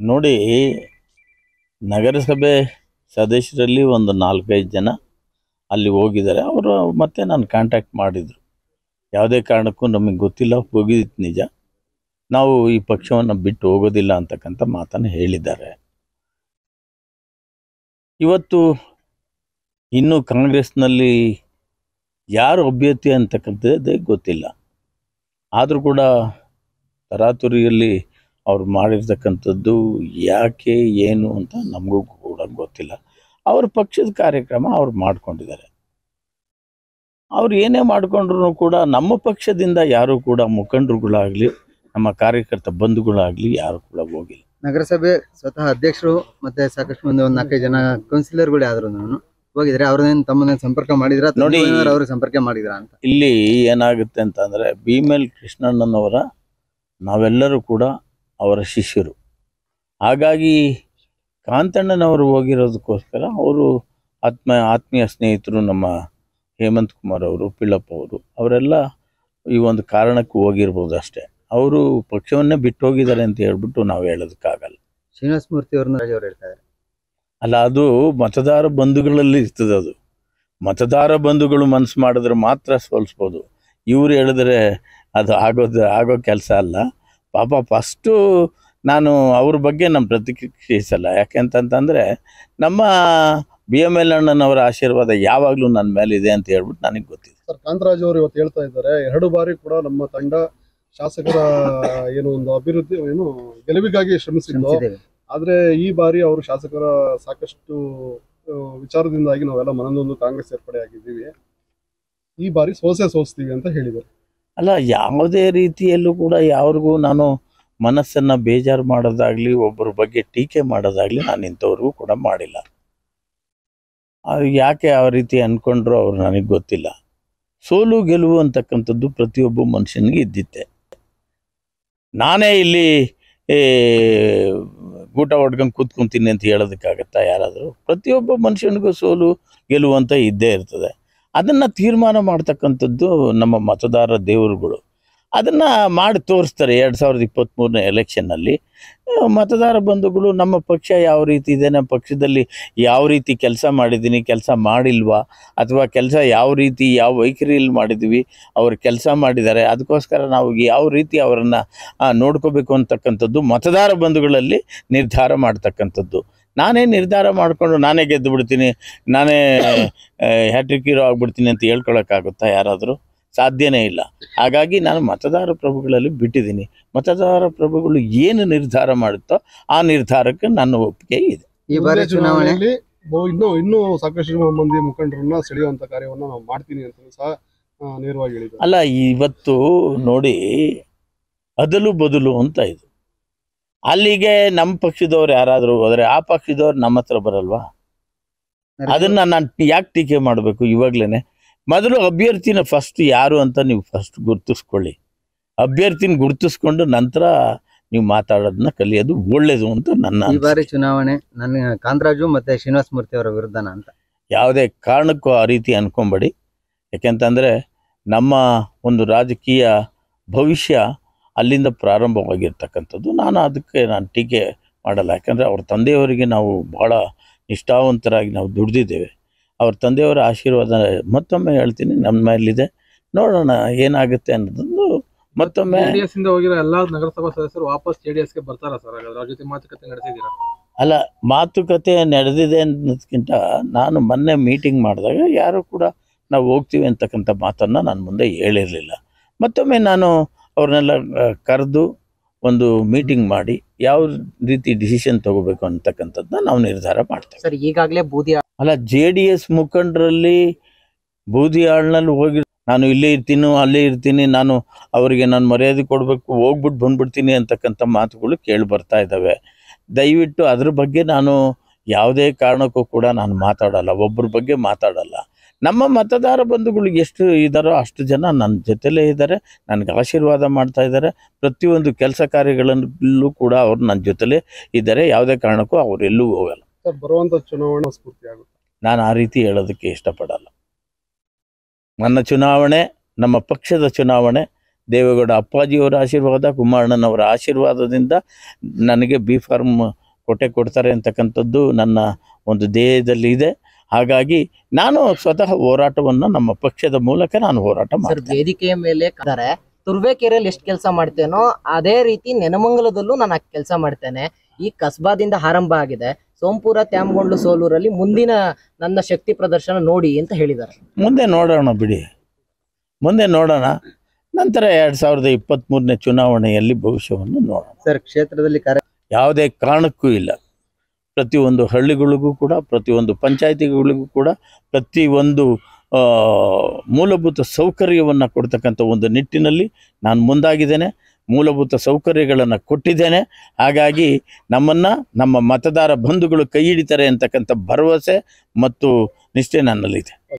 ನೋಡಿ, ನಗರಸಭೆ ಸದಸ್ಯರಲ್ಲಿ ಒಂದು ನಾಲ್ಕೈದು ಜನ ಅಲ್ಲಿ ಹೋಗಿದ್ದಾರೆ. ಅವರು ಮತ್ತೆ ನಾನು ಕಾಂಟ್ಯಾಕ್ಟ್ ಮಾಡಿದರು. ಯಾವುದೇ ಕಾರಣಕ್ಕೂ ನಮಗೆ ಗೊತ್ತಿಲ್ಲ ಹೋಗಿದ್ದು ನಿಜ. ನಾವು ಈ ಪಕ್ಷವನ್ನು ಬಿಟ್ಟು ಹೋಗೋದಿಲ್ಲ ಅಂತಕ್ಕಂಥ ಮಾತನ್ನು ಹೇಳಿದ್ದಾರೆ. ಇವತ್ತು ಇನ್ನು ಕಾಂಗ್ರೆಸ್ನಲ್ಲಿ ಯಾರು ಅಭ್ಯರ್ಥಿ ಅಂತಕ್ಕಂಥದ್ದೇ ಗೊತ್ತಿಲ್ಲ. ಆದರೂ ಕೂಡ ತರಾತುರಿಯಲ್ಲಿ ಅವ್ರು ಮಾಡಿರ್ತಕ್ಕಂಥದ್ದು ಯಾಕೆ ಏನು ಅಂತ ನಮಗೂ ಕೂಡ ಗೊತ್ತಿಲ್ಲ. ಅವ್ರ ಪಕ್ಷದ ಕಾರ್ಯಕ್ರಮ ಅವ್ರು ಮಾಡ್ಕೊಂಡಿದ್ದಾರೆ. ಅವ್ರು ಏನೇ ಮಾಡಿಕೊಂಡ್ರು ಕೂಡ ನಮ್ಮ ಪಕ್ಷದಿಂದ ಯಾರೂ ಕೂಡ ಮುಖಂಡರುಗಳಾಗಲಿ ನಮ್ಮ ಕಾರ್ಯಕರ್ತ ಬಂಧುಗಳಾಗಲಿ ಯಾರು ಕೂಡ ಹೋಗಿಲ್ಲ. ನಗರಸಭೆ ಸ್ವತಃ ಅಧ್ಯಕ್ಷರು ಮತ್ತೆ ಸಾಕಷ್ಟು ಮಂದಿ ಒಂದು ನಾಲ್ಕೈದು ಜನ ಕೌನ್ಸಿಲರ್ಗಳು ಯಾವ್ದು ನಾನು. ಹೋಗಿದ್ರೆ ಅವ್ರನ್ನೇನು ತಮ್ಮನ್ನ ಸಂಪರ್ಕ ಮಾಡಿದ್ರ ನೋಡಿ. ಅವ್ರ ಸಂಪರ್ಕ ಮಾಡಿದ್ರ ಅಂತ? ಇಲ್ಲಿ ಏನಾಗುತ್ತೆ ಅಂತಂದರೆ ಭೀಮೇಲ್ ಕೃಷ್ಣಣ್ಣನವರ ನಾವೆಲ್ಲರೂ ಕೂಡ ಅವರ ಶಿಷ್ಯರು. ಹಾಗಾಗಿ ಕಾಂತಣ್ಣನವರು ಹೋಗಿರೋದಕ್ಕೋಸ್ಕರ ಅವರು ಆತ್ಮ ಆತ್ಮೀಯ ಸ್ನೇಹಿತರು ನಮ್ಮ ಹೇಮಂತ್ ಕುಮಾರ್ ಅವರು ಪಿಳ್ಳಪ್ಪ ಅವರು ಅವರೆಲ್ಲ ಈ ಒಂದು ಕಾರಣಕ್ಕೆ ಹೋಗಿರ್ಬೋದು ಅಷ್ಟೇ. ಅವರು ಪಕ್ಷವನ್ನೇ ಬಿಟ್ಟು ಹೋಗಿದ್ದಾರೆ ಅಂತ ಹೇಳ್ಬಿಟ್ಟು ನಾವು ಹೇಳೋದಕ್ಕಾಗಲ್ಲ. ಶ್ರೀನಿವಾಸ ಮೂರ್ತಿ ಅವ್ರನ್ನ ಹೇಳ್ತಾರೆ ಅಲ್ಲ ಅದು ಮತದಾರ ಬಂಧುಗಳಲ್ಲಿ ಇರ್ತದೆ ಅದು. ಮತದಾರ ಬಂಧುಗಳು ಮನಸ್ಸು ಮಾಡಿದ್ರೆ ಮಾತ್ರ ಸೋಲಿಸ್ಬೋದು. ಇವ್ರು ಹೇಳಿದ್ರೆ ಅದು ಆಗೋದು ಆಗೋ ಕೆಲಸ ಅಲ್ಲ. ಪಾಪ ಫಸ್ಟು ನಾನು ಅವ್ರ ಬಗ್ಗೆ ನಮ್ಮ ಪ್ರತಿಕ್ರಿಯಿಸಲ್ಲ. ಯಾಕೆಂತಂತಂದರೆ ನಮ್ಮ ಬಿ ಎಂ ಎಲ್ ಅಣ್ಣನವರ ಆಶೀರ್ವಾದ ಯಾವಾಗಲೂ ನನ್ನ ಮೇಲೆ ಇದೆ ಅಂತ ಹೇಳ್ಬಿಟ್ಟು ನನಗೆ ಗೊತ್ತಿದೆ. ಸರ್ ಕಾಂತರಾಜ್ ಅವರು ಇವತ್ತು ಹೇಳ್ತಾ ಇದ್ದಾರೆ ಎರಡು ಬಾರಿ ಕೂಡ ನಮ್ಮ ತಂಡ ಶಾಸಕರ ಏನು ಒಂದು ಅಭಿವೃದ್ಧಿ ಏನು ಗೆಲುವಿಗಾಗಿ ಶ್ರಮಿಸಿದ್ದು ಆದರೆ ಆದ್ರೆ ಈ ಬಾರಿ ಅವರು ಶಾಸಕರ ಸಾಕಷ್ಟು ವಿಚಾರದಿಂದಾಗಿ ನಾವೆಲ್ಲ ಮನನೊಂದು ಕಾಂಗ್ರೆಸ್ ಸೇರ್ಪಡೆ ಆಗಿದ್ದೀವಿ. ಈ ಬಾರಿ ಸೋಸೆ ಸೋಸ್ತೀವಿ ಅಂತ ಹೇಳಿದ್ದಾರೆ. ಅಲ್ಲ, ಯಾವುದೇ ರೀತಿಯಲ್ಲೂ ಕೂಡ ಯಾರಿಗೂ ನಾನು ಮನಸ್ಸನ್ನು ಬೇಜಾರು ಮಾಡೋದಾಗಲಿ ಒಬ್ಬರ ಬಗ್ಗೆ ಟೀಕೆ ಮಾಡೋದಾಗಲಿ ನಾನು ಇಂಥವ್ರಿಗೂ ಕೂಡ ಮಾಡಿಲ್ಲ. ಅದು ಯಾಕೆ ಆ ರೀತಿ ಅಂದ್ಕೊಂಡ್ರು ಅವ್ರು ನನಗೆ ಗೊತ್ತಿಲ್ಲ. ಸೋಲು ಗೆಲುವು ಅಂತಕ್ಕಂಥದ್ದು ಪ್ರತಿಯೊಬ್ಬ ಮನುಷ್ಯನಿಗೆ ಇದ್ದಿತ್ತೆ. ನಾನೇ ಇಲ್ಲಿ ಗೂಟ ಹೊಡ್ಕೊಂಡು ಕೂತ್ಕೊಂತೀನಿ ಅಂತ ಹೇಳೋದಕ್ಕಾಗತ್ತಾ ಯಾರಾದರೂ? ಪ್ರತಿಯೊಬ್ಬ ಮನುಷ್ಯನಿಗೂ ಸೋಲು ಗೆಲುವು ಅಂತ ಇದ್ದೇ ಇರ್ತದೆ. ಅದನ್ನು ತೀರ್ಮಾನ ಮಾಡ್ತಕ್ಕಂಥದ್ದು ನಮ್ಮ ಮತದಾರ ದೇವರುಗಳು. ಅದನ್ನು ಮಾಡಿ ತೋರಿಸ್ತಾರೆ ಎರಡು ಸಾವಿರದ ಇಪ್ಪತ್ತ್ಮೂರನೇ ಎಲೆಕ್ಷನ್ನಲ್ಲಿ ಮತದಾರ ಬಂಧುಗಳು, ನಮ್ಮ ಪಕ್ಷ ಯಾವ ರೀತಿ ಇದೆ, ನಮ್ಮ ಪಕ್ಷದಲ್ಲಿ ಯಾವ ರೀತಿ ಕೆಲಸ ಮಾಡಿದ್ದೀನಿ, ಕೆಲಸ ಮಾಡಿಲ್ವಾ? ಅಥವಾ ಕೆಲಸ ಯಾವ ರೀತಿ, ಯಾವ ವೈಖರಿಯಲ್ಲಿ ಮಾಡಿದ್ವಿ, ಅವರು ಕೆಲಸ ಮಾಡಿದ್ದಾರೆ, ಅದಕ್ಕೋಸ್ಕರ ನಾವು ಯಾವ ರೀತಿ ಅವರನ್ನು ನೋಡ್ಕೋಬೇಕು ಅಂತಕ್ಕಂಥದ್ದು ಮತದಾರ ಬಂಧುಗಳಲ್ಲಿ ನಿರ್ಧಾರ ಮಾಡ್ತಕ್ಕಂಥದ್ದು. ನಾನೇ ನಿರ್ಧಾರ ಮಾಡಿಕೊಂಡು ನಾನೇ ಗೆದ್ದು ಬಿಡ್ತೀನಿ ನಾನೇ ಹ್ಯಾಟ್ರಿಕ್ ಹೀರೋ ಆಗ್ಬಿಡ್ತೀನಿ ಅಂತ ಹೇಳ್ಕೊಳಕ್ಕಾಗುತ್ತಾ ಯಾರಾದರೂ? ಸಾಧ್ಯನೇ ಇಲ್ಲ. ಹಾಗಾಗಿ ನಾನು ಮತದಾರ ಪ್ರಭುಗಳಲ್ಲಿ ಬಿಟ್ಟಿದ್ದೀನಿ. ಮತದಾರ ಪ್ರಭುಗಳು ಏನು ನಿರ್ಧಾರ ಮಾಡುತ್ತೋ ಆ ನಿರ್ಧಾರಕ್ಕೆ ನನ್ನ ಒಪ್ಪಿಗೆ ಇದೆ. ಈ ಬಾರಿ ಚುನಾವಣೆಯಲ್ಲಿ ಇನ್ನೂ ಇನ್ನೂ ಸಾಕಷ್ಟು ಮಂದಿ ಮುಖಂಡರನ್ನ ಸೆಳೆಯುವಂತ ಕಾರ್ಯವನ್ನು ನಾವು ಮಾಡ್ತೀನಿ ಅಂತ ಸಹ ನೇರವಾಗಿ ಹೇಳಿದ್ದಾರೆ. ಅಲ್ಲ ಇವತ್ತು ನೋಡಿ ಅದಲು ಬದಲು ಅಂತ ಇದು. ಅಲ್ಲಿಗೆ ನಮ್ಮ ಪಕ್ಷದವ್ರು ಯಾರಾದರೂ ಹೋದ್ರೆ ಆ ಪಕ್ಷದವ್ರು ನಮ್ಮ ಹತ್ರ ಬರಲ್ವಾ? ಅದನ್ನ ನಾನು ಯಾಕೆ ಟೀಕೆ ಮಾಡಬೇಕು ಇವಾಗ್ಲೇನೆ? ಮೊದಲು ಅಭ್ಯರ್ಥಿನ ಫಸ್ಟ್ ಯಾರು ಅಂತ ನೀವು ಫಸ್ಟ್ ಗುರ್ತಿಸ್ಕೊಳ್ಳಿ. ಅಭ್ಯರ್ಥಿನ ಗುರ್ತಿಸ್ಕೊಂಡು ನಂತರ ನೀವು ಮಾತಾಡೋದನ್ನ ಕಲಿಯೋದು ಒಳ್ಳೇದು ಅಂತ ನನ್ನ ಈ ಬಾರಿ ಚುನಾವಣೆ ನನ್ನ ಕಾಂತರಾಜು ಮತ್ತೆ ಶ್ರೀನಿವಾಸ ಮೂರ್ತಿ ಅವರ ವಿರುದ್ಧನ ಅಂತ. ಯಾವುದೇ ಕಾರಣಕ್ಕೂ ಆ ರೀತಿ ಅನ್ಕೊಂಬೇಡಿ. ಯಾಕೆಂತಂದ್ರೆ ನಮ್ಮ ಒಂದು ರಾಜಕೀಯ ಭವಿಷ್ಯ ಅಲ್ಲಿಂದ ಪ್ರಾರಂಭವಾಗಿರ್ತಕ್ಕಂಥದ್ದು. ನಾನು ಅದಕ್ಕೆ ನಾನು ಟೀಕೆ ಮಾಡಲ್ಲ. ಯಾಕಂದರೆ ಅವ್ರ ತಂದೆಯವರಿಗೆ ನಾವು ಭಾಳ ನಿಷ್ಠಾವಂತರಾಗಿ ನಾವು ದುಡ್ದಿದ್ದೇವೆ. ಅವ್ರ ತಂದೆಯವರ ಆಶೀರ್ವಾದ ಮತ್ತೊಮ್ಮೆ ಹೇಳ್ತೀನಿ. ನಮ್ಮ ಮೇಲಿದೆ. ನೋಡೋಣ ಏನಾಗುತ್ತೆ ಅನ್ನೋದೊಂದು ಮತ್ತೊಮ್ಮೆ ಇಂದ ಹೋಗಿರೋ ಎಲ್ಲಾ ನಗರಸಭಾ ಸದಸ್ಯರು ವಾಪಸ್ ಜೆ ಡಿ ಎಸ್ಗೆ ಬರ್ತಾರ ಸರ್? ಅವ್ರ ಜೊತೆ ಮಾತುಕತೆ ನಡೆಸಿದ್ದೀರಾ? ಅಲ್ಲ ಮಾತುಕತೆ ನಡೆದಿದೆ ಅನ್ನೋದಕ್ಕಿಂತ ನಾನು ಮೊನ್ನೆ ಮೀಟಿಂಗ್ ಮಾಡಿದಾಗ ಯಾರು ಕೂಡ ನಾವು ಹೋಗ್ತೀವಿ ಅಂತಕ್ಕಂಥ ಮಾತನ್ನು ನಾನು ಮುಂದೆ ಹೇಳಿರಲಿಲ್ಲ. ಮತ್ತೊಮ್ಮೆ ನಾನು ಅವ್ರನ್ನೆಲ್ಲ ಕರೆದು ಒಂದು ಮೀಟಿಂಗ್ ಮಾಡಿ ಯಾವ ರೀತಿ ಡಿಸಿಷನ್ ತಗೋಬೇಕು ಅಂತಕ್ಕಂಥದ್ದನ್ನ ನಾವು ನಿರ್ಧಾರ ಮಾಡ್ತೇವೆ. ಸರ್ ಈಗಾಗಲೇ ಬೂದಿ ಅಲ್ಲ ಜೆ ಡಿ ಎಸ್ ಮುಖಂಡರಲ್ಲಿ ಹೋಗಿ ನಾನು ಇಲ್ಲೇ ಇರ್ತೀನಿ ಅಲ್ಲೇ ಇರ್ತೀನಿ ನಾನು ಅವರಿಗೆ ನಾನು ಮರ್ಯಾದೆ ಕೊಡಬೇಕು ಹೋಗ್ಬಿಟ್ಟು ಬಂದ್ಬಿಡ್ತೀನಿ ಅಂತಕ್ಕಂಥ ಮಾತುಗಳು ಕೇಳಿ ಬರ್ತಾ ಇದ್ದಾವೆ. ದಯವಿಟ್ಟು ಅದ್ರ ಬಗ್ಗೆ ನಾನು ಯಾವುದೇ ಕಾರಣಕ್ಕೂ ಕೂಡ ನಾನು ಮಾತಾಡಲ್ಲ ಒಬ್ಬರ ಬಗ್ಗೆ ಮಾತಾಡಲ್ಲ. ನಮ್ಮ ಮತದಾರ ಬಂಧುಗಳು ಎಷ್ಟು ಇದ್ದಾರೋ ಅಷ್ಟು ಜನ ನನ್ನ ಜೊತೆಲೇ ಇದ್ದಾರೆ ನನಗೆ ಆಶೀರ್ವಾದ ಮಾಡ್ತಾ ಇದ್ದಾರೆ. ಪ್ರತಿಯೊಂದು ಕೆಲಸ ಕಾರ್ಯಗಳಲ್ಲೂ ಕೂಡ ಅವರು ನನ್ನ ಜೊತೆಲೇ ಇದ್ದಾರೆ. ಯಾವುದೇ ಕಾರಣಕ್ಕೂ ಅವರು ಎಲ್ಲೂ ಹೋಗಲ್ಲ. ಸರ್ ಬರುವಂತ ಚುನಾವಣೆ ಸ್ಫೂರ್ತಿ ಆಗುತ್ತೆ. ನಾನು ಆ ರೀತಿ ಹೇಳೋದಕ್ಕೆ ಇಷ್ಟಪಡಲ್ಲ. ನನ್ನ ಚುನಾವಣೆ ನಮ್ಮ ಪಕ್ಷದ ಚುನಾವಣೆ ದೇವೇಗೌಡ ಅಪ್ಪಾಜಿಯವರ ಆಶೀರ್ವಾದ ಕುಮಾರಣ್ಣನವರ ಆಶೀರ್ವಾದದಿಂದ ನನಗೆ ಬಿ ಫಾರ್ಮ್ ಕೊಟ್ಟೆ ಕೊಡ್ತಾರೆ ಅಂತಕ್ಕಂಥದ್ದು ನನ್ನ ಒಂದು ದೇಹದಲ್ಲಿ ಇದೆ. ಹಾಗಾಗಿ ನಾನು ಸ್ವತಃ ಹೋರಾಟವನ್ನು ನಮ್ಮ ಪಕ್ಷದ ಮೂಲಕ ನಾನು ಹೋರಾಟ ಮಾಡ್ತೇನೆ. ವೇದಿಕೆಯ ಮೇಲೆ ಕರೆ ತುರ್ಬೇಕೆರೆಯಲ್ಲಿ ಎಷ್ಟು ಕೆಲಸ ಮಾಡ್ತೇನೋ ಅದೇ ರೀತಿ ನೆನಮಂಗಲದಲ್ಲೂ ನಾನು ಕೆಲಸ ಮಾಡ್ತೇನೆ. ಈ ಕಸ್ಬಾದಿಂದ ಆರಂಭ ಆಗಿದೆ. ಸೋಂಪುರ ತ್ಯಾಮಗೊಂಡ್ಲು ಸೋಲೂರಲ್ಲಿ ಮುಂದಿನ ನನ್ನ ಶಕ್ತಿ ಪ್ರದರ್ಶನ ನೋಡಿ ಅಂತ ಹೇಳಿದ್ದಾರೆ. ಮುಂದೆ ನೋಡೋಣ ಬಿಡಿ. ಮುಂದೆ ನೋಡೋಣ. ನಂತರ ಎರಡು ಸಾವಿರದ ಇಪ್ಪತ್ತ್ಮೂರನೇ ಚುನಾವಣೆಯಲ್ಲಿ ಭವಿಷ್ಯವನ್ನು ನೋಡೋಣ. ಸರ್ ಕ್ಷೇತ್ರದಲ್ಲಿ ಕಾರ್ಯ ಯಾವುದೇ ಕಾರಣಕ್ಕೂ ಇಲ್ಲ. ಪ್ರತಿಯೊಂದು ಹಳ್ಳಿಗಳಿಗೂ ಕೂಡ, ಪ್ರತಿಯೊಂದು ಪಂಚಾಯತಿಗಳಿಗೂ ಕೂಡ ಪ್ರತಿಯೊಂದು ಮೂಲಭೂತ ಸೌಕರ್ಯವನ್ನು ಕೊಡ್ತಕ್ಕಂಥ ಒಂದು ನಿಟ್ಟಿನಲ್ಲಿ ನಾನು ಮುಂದಾಗಿದ್ದೇನೆ. ಮೂಲಭೂತ ಸೌಕರ್ಯಗಳನ್ನು ಕೊಟ್ಟಿದ್ದೇನೆ. ಹಾಗಾಗಿ ನಮ್ಮನ್ನು, ನಮ್ಮ ಮತದಾರ ಬಂಧುಗಳು ಕೈ ಹಿಡಿತಾರೆ ಅಂತಕ್ಕಂಥ ಭರವಸೆ ಮತ್ತು ನಿಷ್ಠೆ ನನ್ನಲ್ಲಿದೆ.